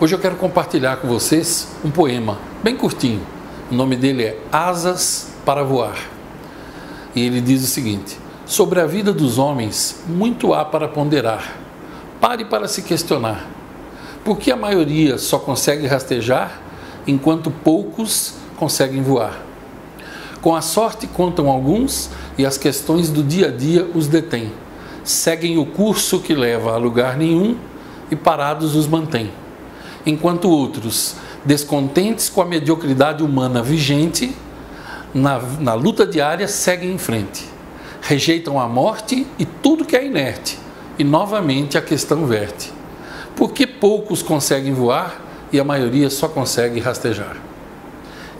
Hoje eu quero compartilhar com vocês um poema bem curtinho. O nome dele é Asas para Voar. E ele diz o seguinte: Sobre a vida dos homens, muito há para ponderar. Pare para se questionar. Por que a maioria só consegue rastejar enquanto poucos conseguem voar? Com a sorte contam alguns e as questões do dia a dia os detêm. Seguem o curso que leva a lugar nenhum e parados os mantém enquanto outros, descontentes com a mediocridade humana vigente, na, na luta diária seguem em frente. Rejeitam a morte e tudo que é inerte, e novamente a questão verte. Por que poucos conseguem voar e a maioria só consegue rastejar?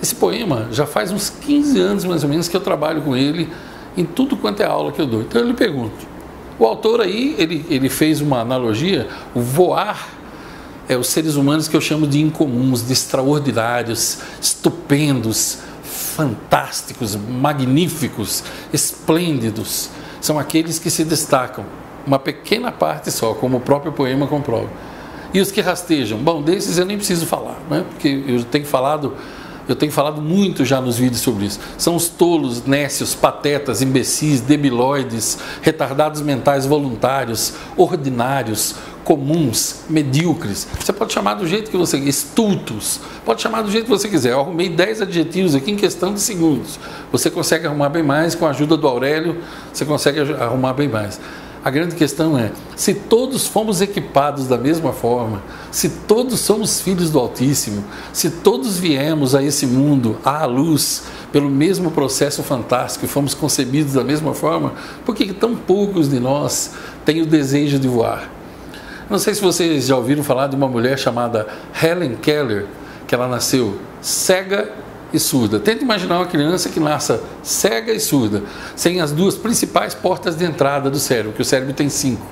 Esse poema já faz uns 15 anos mais ou menos que eu trabalho com ele em tudo quanto é aula que eu dou. Então eu lhe pergunto: o autor aí, ele, ele fez uma analogia, o voar é, os seres humanos que eu chamo de incomuns, de extraordinários, estupendos, fantásticos, magníficos, esplêndidos. São aqueles que se destacam, uma pequena parte só, como o próprio poema comprova. E os que rastejam? Bom, desses eu nem preciso falar, né? porque eu tenho falado eu tenho falado muito já nos vídeos sobre isso. São os tolos, nécios, patetas, imbecis, debilóides, retardados mentais voluntários, ordinários, comuns, medíocres. Você pode chamar do jeito que você quiser, estultos, pode chamar do jeito que você quiser. Eu arrumei 10 adjetivos aqui em questão de segundos. Você consegue arrumar bem mais, com a ajuda do Aurélio, você consegue arrumar bem mais. A grande questão é: se todos fomos equipados da mesma forma, se todos somos filhos do Altíssimo, se todos viemos a esse mundo à luz pelo mesmo processo fantástico e fomos concebidos da mesma forma, por que tão poucos de nós têm o desejo de voar? Não sei se vocês já ouviram falar de uma mulher chamada Helen Keller, que ela nasceu cega e surda. Tenta imaginar uma criança que nasça cega e surda, sem as duas principais portas de entrada do cérebro, que o cérebro tem cinco.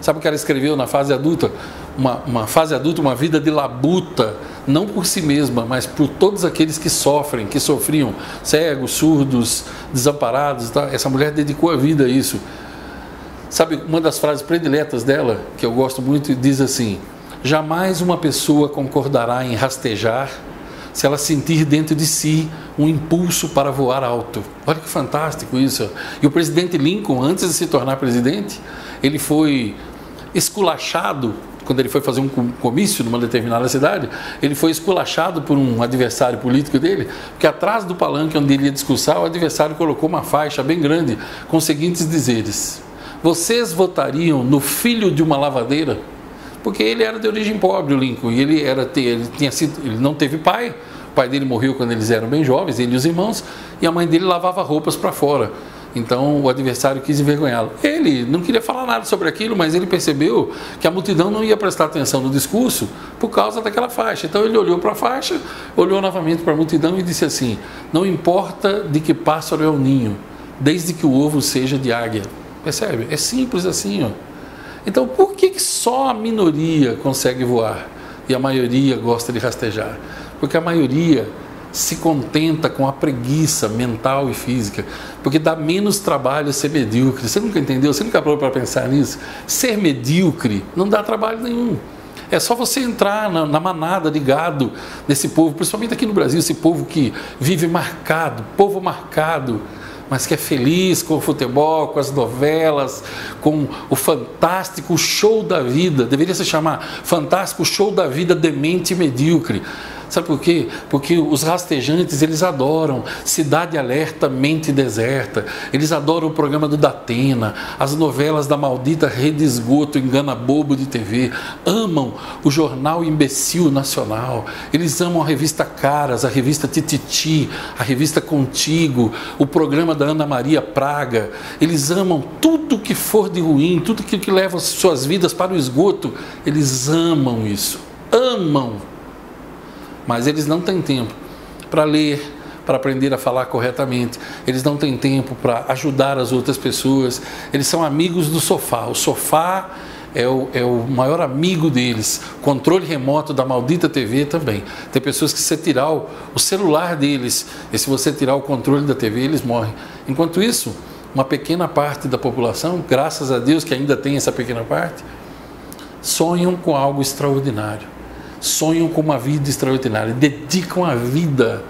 Sabe o que ela escreveu na fase adulta? Uma, uma fase adulta, uma vida de labuta, não por si mesma, mas por todos aqueles que sofrem, que sofriam, cegos, surdos, desamparados. Tá? Essa mulher dedicou a vida a isso. Sabe, uma das frases prediletas dela, que eu gosto muito, diz assim: Jamais uma pessoa concordará em rastejar se ela sentir dentro de si um impulso para voar alto. Olha que fantástico isso. E o presidente Lincoln, antes de se tornar presidente, ele foi esculachado quando ele foi fazer um comício numa determinada cidade, ele foi esculachado por um adversário político dele, porque atrás do palanque onde ele ia discursar, o adversário colocou uma faixa bem grande com os seguintes dizeres: Vocês votariam no filho de uma lavadeira? Porque ele era de origem pobre, o Lincoln, e ele, era, ele, tinha sido, ele não teve pai, o pai dele morreu quando eles eram bem jovens, ele e os irmãos, e a mãe dele lavava roupas para fora. Então o adversário quis envergonhá-lo. Ele não queria falar nada sobre aquilo, mas ele percebeu que a multidão não ia prestar atenção no discurso por causa daquela faixa. Então ele olhou para a faixa, olhou novamente para a multidão e disse assim: Não importa de que pássaro é o ninho, desde que o ovo seja de águia. Percebe? É simples assim, ó. Então, por que, que só a minoria consegue voar e a maioria gosta de rastejar? Porque a maioria se contenta com a preguiça mental e física, porque dá menos trabalho ser medíocre. Você nunca entendeu? Você nunca parou para pensar nisso? Ser medíocre não dá trabalho nenhum. É só você entrar na, na, manada de gado desse povo, principalmente aqui no Brasil, esse povo que vive marcado, povo marcado mas que é feliz com o futebol, com as novelas, com o fantástico show da vida. Deveria se chamar Fantástico Show da Vida Demente e Medíocre. Sabe por quê? Porque os rastejantes, eles adoram Cidade Alerta, Mente Deserta. Eles adoram o programa do Datena, as novelas da maldita Rede Esgoto, Engana Bobo de TV. Amam o jornal Imbecil Nacional. Eles amam a revista Caras, a revista Tititi, a revista Contigo, o programa da Ana Maria Praga. Eles amam tudo que for de ruim, tudo que, leva suas vidas para o esgoto. Eles amam isso. Amam mas eles não têm tempo para ler, para aprender a falar corretamente, eles não têm tempo para ajudar as outras pessoas, eles são amigos do sofá. O sofá é o, é o maior amigo deles. Controle remoto da maldita TV também. Tem pessoas que se você tirar o, o celular deles e se você tirar o controle da TV, eles morrem. Enquanto isso, uma pequena parte da população, graças a Deus que ainda tem essa pequena parte, sonham com algo extraordinário. Sonham com uma vida extraordinária, dedicam a vida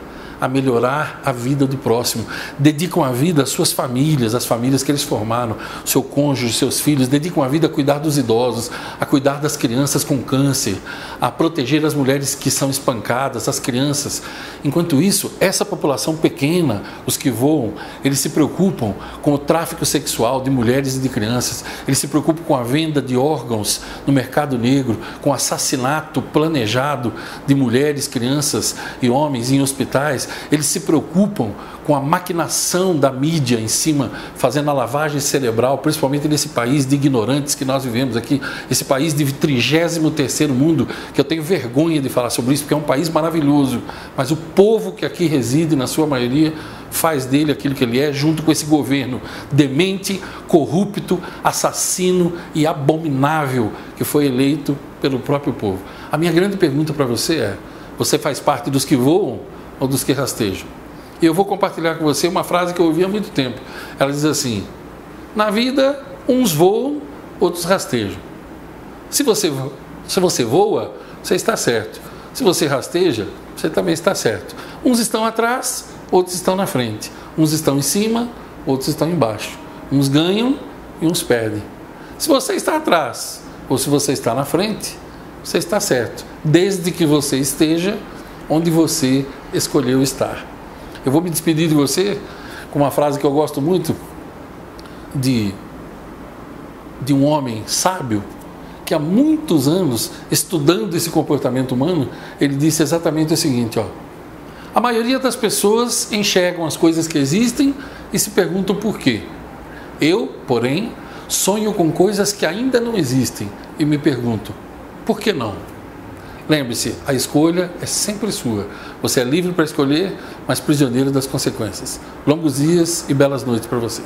a melhorar a vida do próximo. Dedicam a vida às suas famílias, às famílias que eles formaram, seu cônjuge, seus filhos. Dedicam a vida a cuidar dos idosos, a cuidar das crianças com câncer, a proteger as mulheres que são espancadas, as crianças. Enquanto isso, essa população pequena, os que voam, eles se preocupam com o tráfico sexual de mulheres e de crianças, eles se preocupam com a venda de órgãos no mercado negro, com assassinato planejado de mulheres, crianças e homens em hospitais eles se preocupam com a maquinação da mídia em cima, fazendo a lavagem cerebral, principalmente nesse país de ignorantes que nós vivemos aqui, esse país de 33 mundo, que eu tenho vergonha de falar sobre isso, porque é um país maravilhoso, mas o povo que aqui reside, na sua maioria, faz dele aquilo que ele é, junto com esse governo demente, corrupto, assassino e abominável que foi eleito pelo próprio povo. A minha grande pergunta para você é: você faz parte dos que voam ou dos que rastejam. E eu vou compartilhar com você uma frase que eu ouvi há muito tempo. Ela diz assim: Na vida, uns voam, outros rastejam. Se você, se você voa, você está certo. Se você rasteja, você também está certo. Uns estão atrás, outros estão na frente. Uns estão em cima, outros estão embaixo. Uns ganham e uns perdem. Se você está atrás ou se você está na frente, você está certo, desde que você esteja onde você escolheu estar. Eu vou me despedir de você com uma frase que eu gosto muito de, de um homem sábio que há muitos anos, estudando esse comportamento humano, ele disse exatamente o seguinte: ó, a maioria das pessoas enxergam as coisas que existem e se perguntam por quê. Eu, porém, sonho com coisas que ainda não existem e me pergunto: por que não? Lembre-se, a escolha é sempre sua. Você é livre para escolher, mas prisioneiro das consequências. Longos dias e belas noites para você.